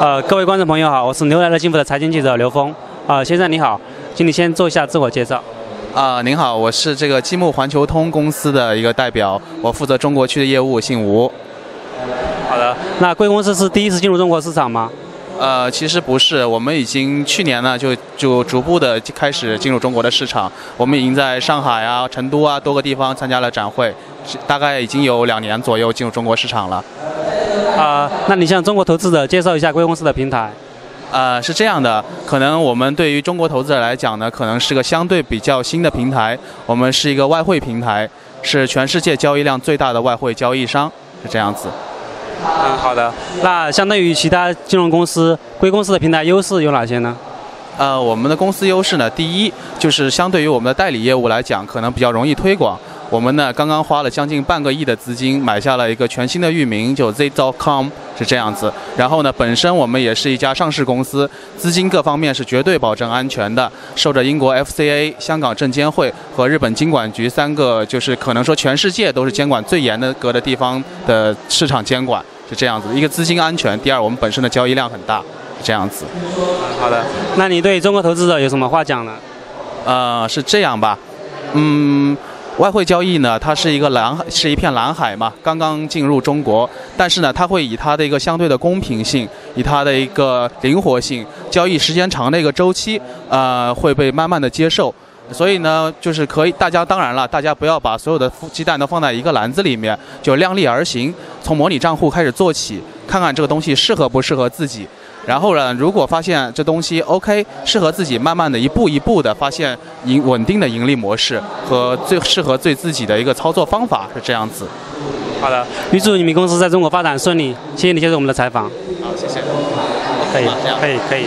呃，各位观众朋友好，我是牛来了幸福的财经记者刘峰。啊，先生你好，请你先做一下自我介绍。啊，您好，我是这个积木环球通公司的一个代表，我负责中国区的业务，姓吴。好的，那贵公司是第一次进入中国市场吗？呃，其实不是，我们已经去年呢就就逐步的开始进入中国的市场，我们已经在上海啊、成都啊多个地方参加了展会，大概已经有两年左右进入中国市场了。啊，那你向中国投资者介绍一下贵公司的平台。呃，是这样的，可能我们对于中国投资者来讲呢，可能是个相对比较新的平台。我们是一个外汇平台，是全世界交易量最大的外汇交易商，是这样子。嗯，好的。那相对于其他金融公司，贵公司的平台优势有哪些呢？呃，我们的公司优势呢，第一就是相对于我们的代理业务来讲，可能比较容易推广。我们呢，刚刚花了将近半个亿的资金买下了一个全新的域名，就 z.com 是这样子。然后呢，本身我们也是一家上市公司，资金各方面是绝对保证安全的，受着英国 FCA、香港证监会和日本金管局三个，就是可能说全世界都是监管最严的格的地方的市场监管是这样子。一个资金安全，第二我们本身的交易量很大，是这样子。好的，那你对中国投资者有什么话讲呢？呃，是这样吧，嗯。外汇交易呢，它是一个蓝，是一片蓝海嘛，刚刚进入中国，但是呢，它会以它的一个相对的公平性，以它的一个灵活性，交易时间长的一个周期，呃，会被慢慢的接受。所以呢，就是可以，大家当然了，大家不要把所有的鸡蛋都放在一个篮子里面，就量力而行，从模拟账户开始做起，看看这个东西适合不适合自己。然后呢，如果发现这东西 OK，适合自己，慢慢的一步一步的发现盈稳定的盈利模式和最适合最自己的一个操作方法是这样子。好的，预祝你们公司在中国发展顺利，谢谢你接受我们的采访。好，谢谢。可以，可以，可以。